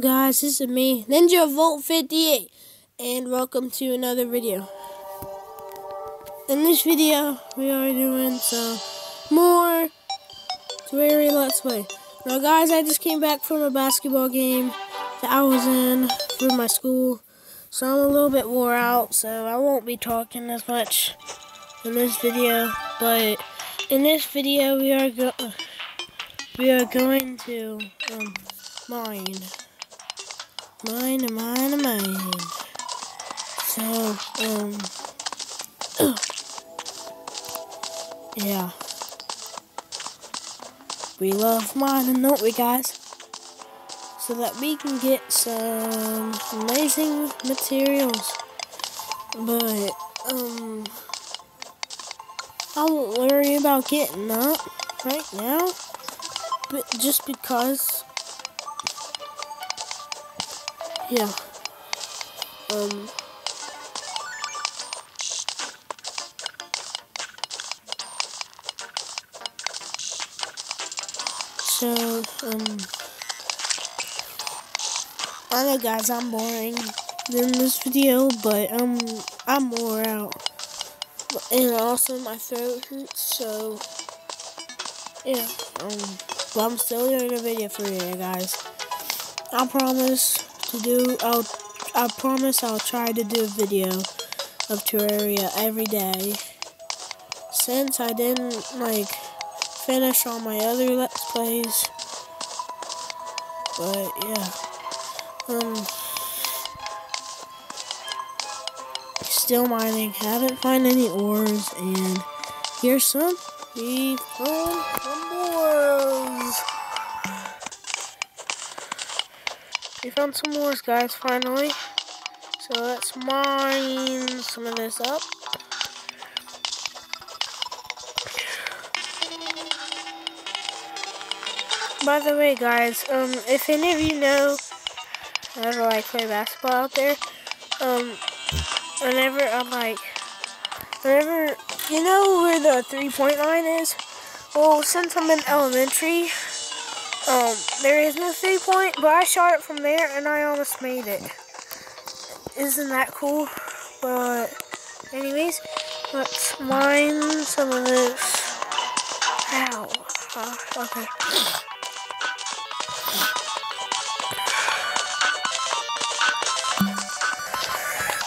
guys, this is me, Ninja Volt 58, and welcome to another video. In this video, we are doing some more Terraria Let's Play. Now guys, I just came back from a basketball game that I was in for my school, so I'm a little bit wore out, so I won't be talking as much in this video, but in this video, we are go we are going to, um, mine. Mine, mine, mine. So, um, yeah. We love mining, don't we, guys? So that we can get some amazing materials. But, um, I won't worry about getting that right now. But just because yeah. Um. So, um. I know, guys, I'm boring in this video, but um, I'm more out. And also, my throat hurts, so. Yeah, um. But I'm still doing a video for you guys. I promise to do. I'll. I promise I'll try to do a video of Terraria every day. Since I didn't like finish all my other let's plays, but yeah, um, still mining. Haven't found any ores, and here's some. We found some ores. We found some more, guys, finally. So let's mine some of this up. By the way, guys, um, if any of you know how to like play basketball out there, um, whenever I'm like, whenever you know where the three-point line is, well, since I'm in elementary, um, there is no three point, but I shot it from there and I almost made it. Isn't that cool? But, anyways, let's mine some of this. Ow. Uh, okay.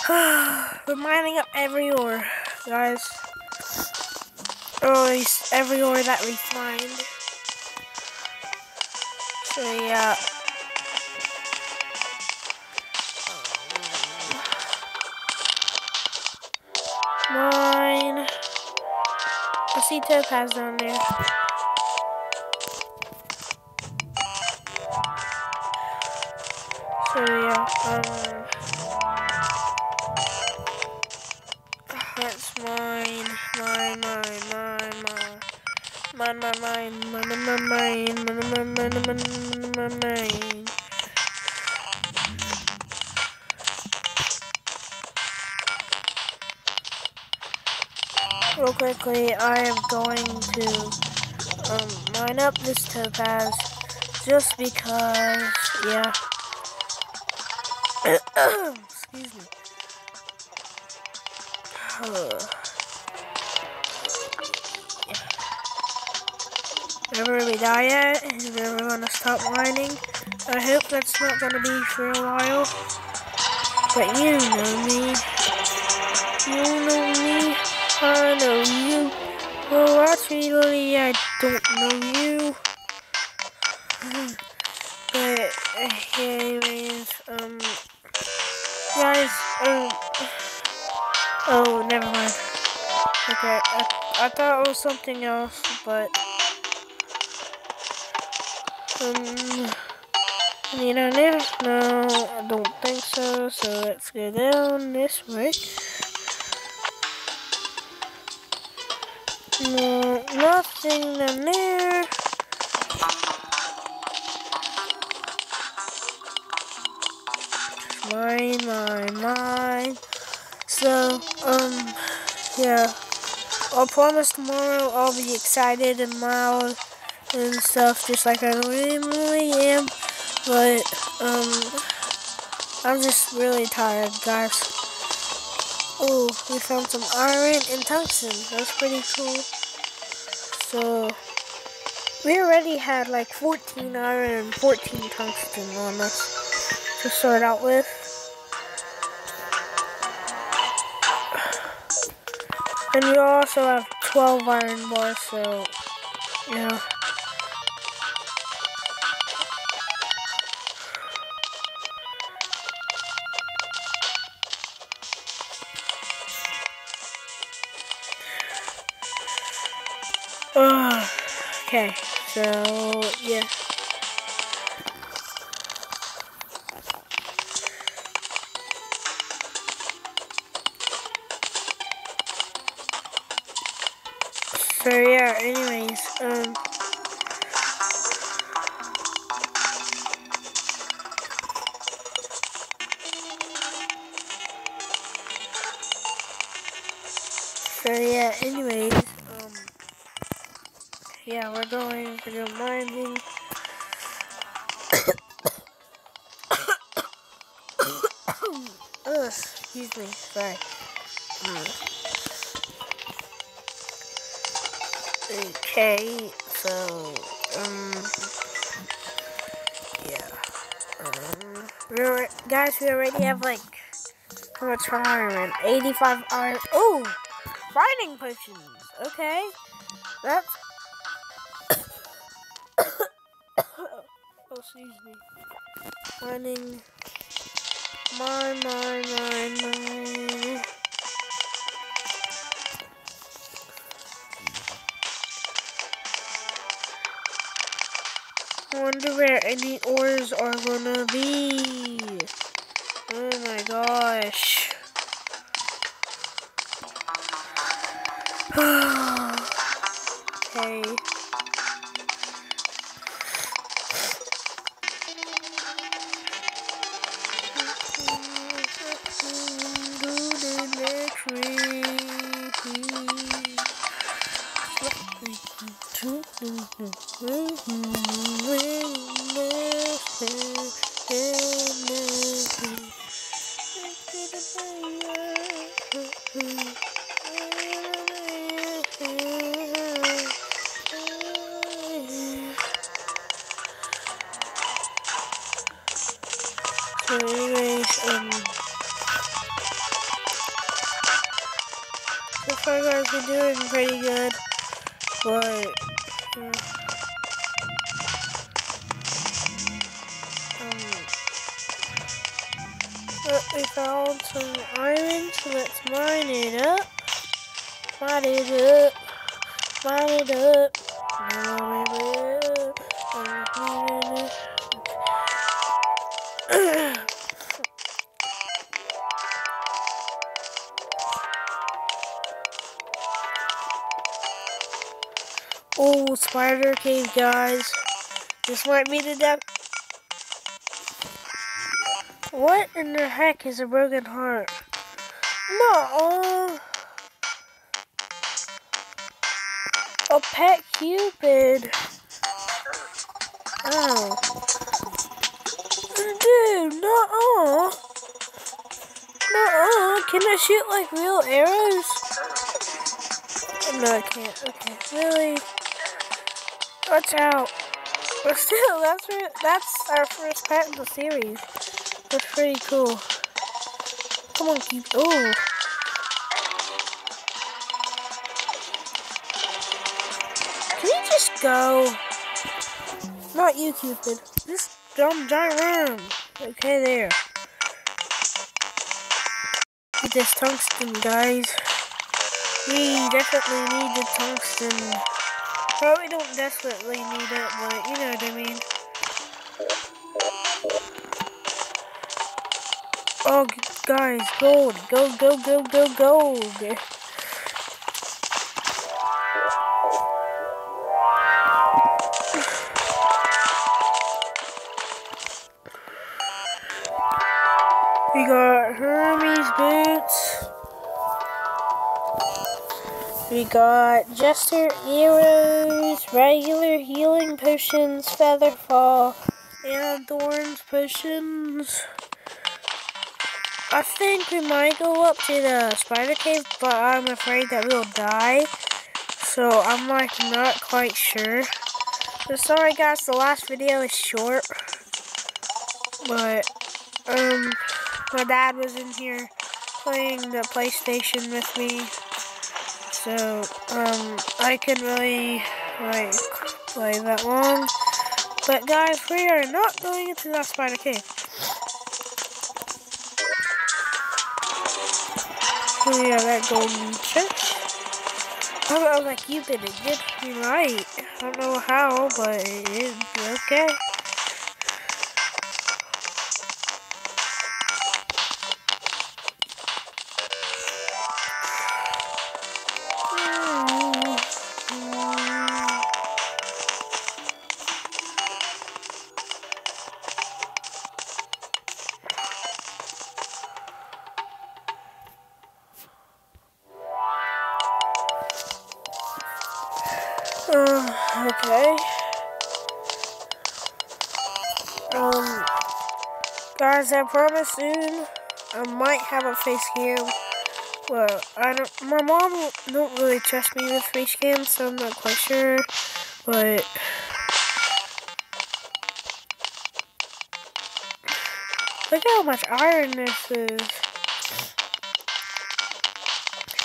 We're mining up every ore, guys. Or at least every ore that we find. So yeah. Nine. I see topaz down there. So yeah, um, Mine, mine, mine, mine, mine, mine, mine, mine, mine. Real quickly, I am going to um, mine up this topaz just because, yeah. Excuse me. Whenever we die at, is we're gonna stop mining. I hope that's not gonna be for a while. But you know me. You know me. I know you. Well, actually, I don't know you. But, anyways, um, guys, um, oh, never mind. Okay, I, I thought it was something else, but, um, you know, no, I don't think so, so let's go down this way. No, nothing in there. My, my, mine. So, um, yeah. I promise tomorrow I'll be excited and loud and stuff just like I normally am. But, um, I'm just really tired, guys. Oh, we found some iron and tungsten. That's pretty cool. So, we already had like 14 iron and 14 tungsten on us to start out with. And you also have 12 iron bars, so, yeah. Okay, so, yeah. So yeah, anyways, um yeah, we're going to go mining. Ugh, excuse me, sorry. Mm. Okay, so, um, yeah. Um, we're, guys, we already have, like, how much iron? 85 iron. Oh, fighting potions. Okay, that's... excuse me. Mining. Mine, mine, mine, mine. wonder where any ores are gonna be. Oh my gosh. Doing pretty good, but, yeah. um, but we found some iron, so let's mine it up, mine it up, mine it up, mine it up, mine it up. Spider cave, guys. This might be the depth. What in the heck is a broken heart? No. Uh, a pet cupid. Oh. Dude, no. No, can I shoot like real arrows? No, I can't. Okay, really? Watch out. But still, that's that's our first pet in the series. That's pretty cool. Come on, keep. Oh. Can you just go? Not you, Cupid. This dumb giant worm. Okay, there. This tungsten, guys. We definitely need the tungsten. Probably don't desperately need it, but you know what I mean. Oh, guys, gold. Go, go, go, go, gold. We got Jester arrows, regular healing potions, feather fall, and thorns potions. I think we might go up to the spider cave, but I'm afraid that we'll die. So I'm like not quite sure. So sorry guys, the last video is short. But um my dad was in here playing the PlayStation with me. So um I can really like play that one. But guys, we are not going into that spider cave. Oh yeah, that golden chest. I was like, you did it did me right. I don't know how, but it's okay. Guys, I promise soon I might have a face cam. Well, I don't. My mom don't really trust me with face cam, so I'm not quite sure. But look how much iron this is.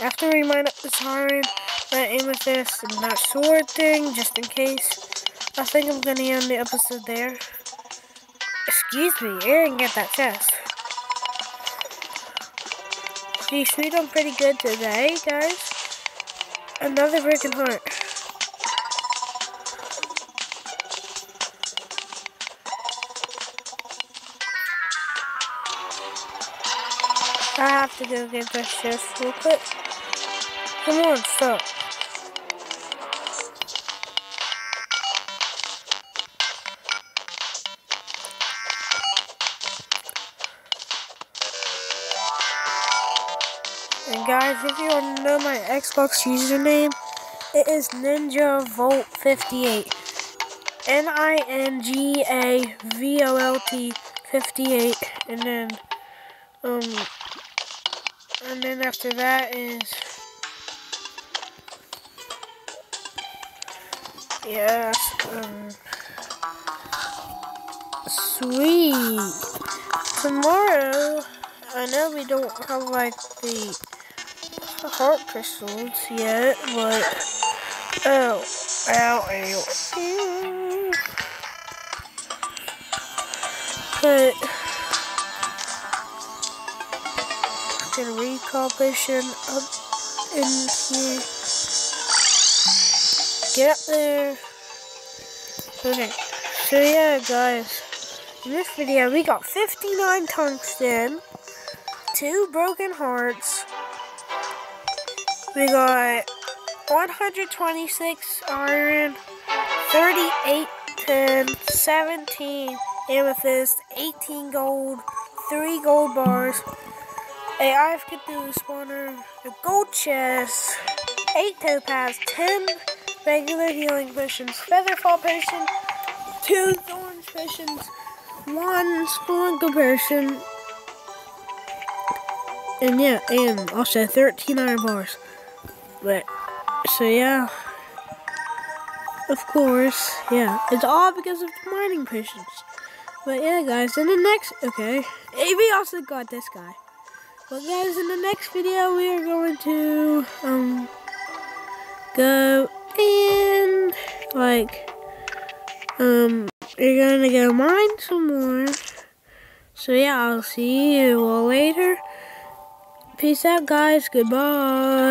After we mine up this iron that amethyst and that sword thing, just in case. I think I'm gonna end the episode there. Excuse me, Aaron get that chest. Geez, we done pretty good today, guys. Another broken heart. I have to go get this chest real quick. Come on, stop. Guys, if you want to know my Xbox username, it is Ninja Volt 58. N I N G A V O L T 58. And then, um, and then after that is, yes, um, sweet. Tomorrow, I know we don't have like the heart crystals yet, but oh, ow, ow, but gonna read competition up in here. Get up there. Okay, so yeah, guys, in this video we got 59 tungsten, two broken hearts. We got 126 iron, 38 tin, 17 amethyst, 18 gold, 3 gold bars, a Eye of Cthulhu spawner, a gold chest, 8 topaz, 10 regular healing potions, featherfall potion, 2 thorns potions, 1 spawn comparison, and yeah, and also 13 iron bars. But, so yeah. Of course, yeah. It's all because of the mining potions. But yeah, guys, in the next, okay. we also got this guy. But guys, in the next video, we are going to, um, go and, like, um, we're to go mine some more. So yeah, I'll see you all later. Peace out, guys. Goodbye.